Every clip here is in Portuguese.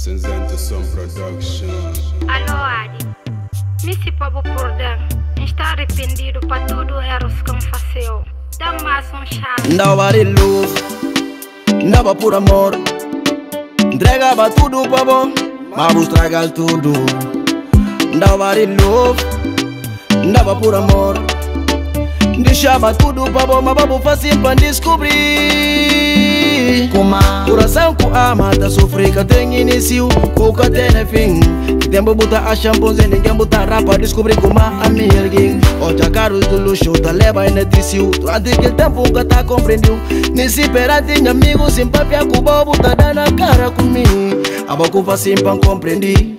Cinzento Som Production. Alô, Adi. Nesse povo pordão, está arrependido para tudo erros como faceu. Dá mais um chance. Nobody luz, andava por amor. Entregava tudo o bom, mas vou estragar tudo. Nobody love, andava por amor. Deixava tudo o bom, mas vou fácil para descobrir. Kuma Coração com alma mata sofrer que tem início Cuca tem fim tempo botar a e Ninguém botar rapa descobrir como a minha alguém o caros do luxo da leva e netício Durante que tempo que tá compreendeu Nesse perante amigo sem papia tá dando na cara comigo A boca faz sempre compreendi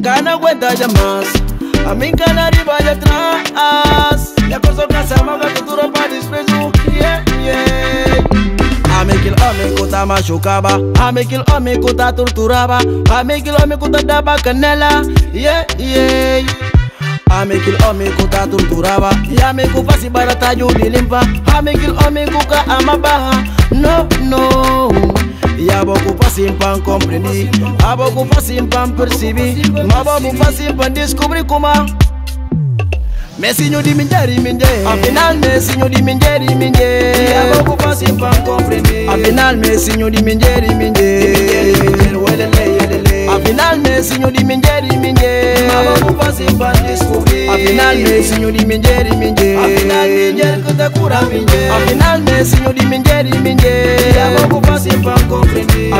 gana cuenta ya más. A mí gana arriba y atrás. La cosa que se amaga que dura Yeah, yeah. Amekil ome kuta mashukaba Amekil ome kuta torturaba Amekil ome kuta daba kanela. Yeah, yeah Amekil ome kuta torturaba Yameku fasi barata yudilimpa Amekil ome kuka amabaha No, no aboku fácil para comprender, aboku fácil para percibir, aboku fácil para descobrir como. Messi no di minjeri minje. A final Messi no di minjeri minje. Aboku fácil para comprender, A final Messi no di minjeri minje. A final Messi no di minjeri minje. Aboku fácil para descubrir, A final Messi no di minjeri minje. A final minjer que te cura minje. Al final Messi no di minjeri minje. Aboku fácil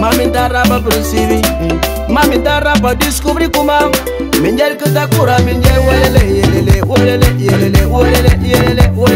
Mami taraba prosivi Mami taraba descobri kuma Minjel kutakura minjel Welele yelele Welele yelele Welele yelele Welele